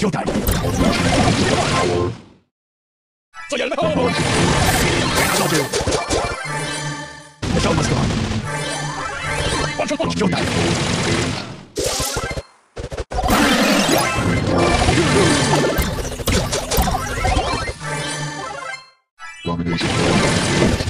交代。再演一遍。拿刀去。上不去了。马上放弃交代。关闭内线。